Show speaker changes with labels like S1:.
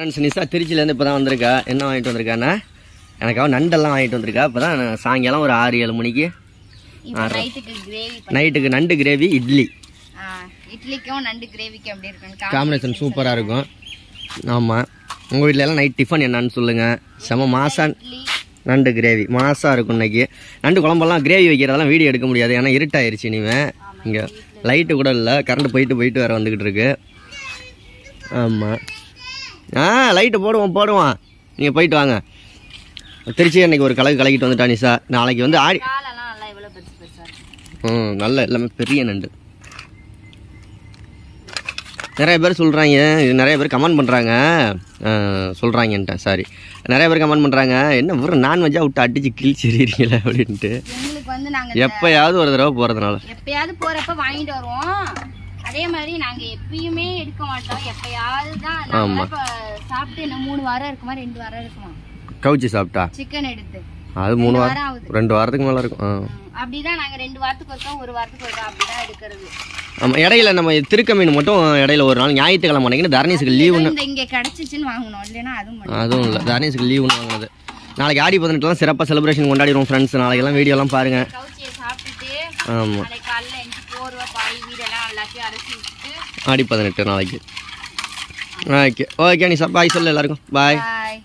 S1: Friends நிசா திருச்சியிலேருந்து இப்போ தான் வந்திருக்கா. என்ன வாங்கிட்டு வந்திருக்காண்ணா எனக்காக நண்டெல்லாம் வாங்கிட்டு வந்திருக்கா. இப்போ தான் சாயங்காலம் ஒரு ஆறு ஏழு மணிக்கு.
S2: நைட்டுக்கு
S1: நண்டு கிரேவி இட்லி.
S2: இட்லிக்கும் நண்டு கிரேவிக்கும் எப்படி இருக்குன்னு
S1: காம்பினேஷன் சூப்பராக இருக்கும். ஆமாம் உங்கள் வீட்டில் எல்லாம் நைட் டிஃபன் என்னன்னு சொல்லுங்கள் செம மாசா
S2: இட்லி.
S1: நண்டு கிரேவி மாசாக இருக்கும் இன்னைக்கு. நண்டு குழம்பெல்லாம் கிரேவி வைக்கிறதெல்லாம் வீடியோ எடுக்க முடியாது. ஏன்னா இருட்டாயிருச்சு இனிமே. இங்கே லைட்டு கூட இல்லை. கரண்ட் போயிட்டு போயிட்டு வேறு வந்துக்கிட்டு இருக்கு. ஆமாம் ஆ லைட்டு போடுவோம் போடுவோம். நீங்கள் போயிட்டு வாங்க. திருச்சி அன்னைக்கு ஒரு கலக்கு கலக்கிட்டு வந்துட்டா நிசா நாளைக்கு வந்து ஆடி ம் நல்ல எல்லாமே பெரிய நண்டு. நிறைய பேர் சொல்கிறாங்க இது நிறைய பேர் கமெண்ட் பண்ணுறாங்க சொல்கிறாங்கன்ட்டேன் சாரி நிறைய பேர் கமெண்ட் பண்ணுறாங்க என்ன ஒரு நான்வெஜ்ஜாக விட்டு அடிச்சு கிழிச்சிடுறீங்களே? அப்படின்ட்டு. எப்பயாவது ஒரு தடவை போகிறதுனால
S2: எப்பயாவது போறப்ப வாங்கிட்டு வருவோம். அதே மாதிரி நாங்க எப்பயுமே எடுக்க மாட்டோம். எப்பயாவது தான். சாப்பிட்டு என்ன மூணு வாரம் இருக்குமா ரெண்டு வாரம் இருக்குமா?
S1: கவுச்சி சாப்பிட்டா?
S2: சிக்கன் எடுத்து.
S1: அது மூணு வாரம் ரெண்டு வாரத்துக்கு மேலே இருக்கும்.
S2: அப்படிதான் நாங்க ரெண்டு வாரத்துக்கு ஒருக்கா ஒரு வாரத்துக்கு ஒருக்கா அப்படிதான் எடுக்கிறது.
S1: ஆமாம் இடையில நம்ம திருக்க மீன் மட்டும் இடையில ஒரு நாள் ஞாயிற்றுக்கிழமை அன்னைக்கு தர்ணீஸுக்கு லீவுன்னு
S2: இந்த இங்க கிடைச்சிச்சுன்னு வாங்கணும். இல்லைன்னா அதுவும்
S1: அதுவும் இல்லை. தர்ணீஸுக்கு லீவுன்னு வாங்கினது. நாளைக்கு ஆடி பதினெட்டுலாம் சிறப்பாக செலிப்ரேஷன் கொண்டாடிடுவோம் ஃப்ரெண்ட்ஸ் நாளைக்கெல்லாம் வீடியோலாம் பாருங்கள் ஆமாம்
S2: போர்வை பாய் வீடெல்லாம் எல்லாத்தையும் அரைச்சி
S1: ஆடி பதினெட்டு நாளைக்கு. ஓகே ஓகே நீ பாய் சொல்லு எல்லாருக்கும். பாய்
S2: பாய்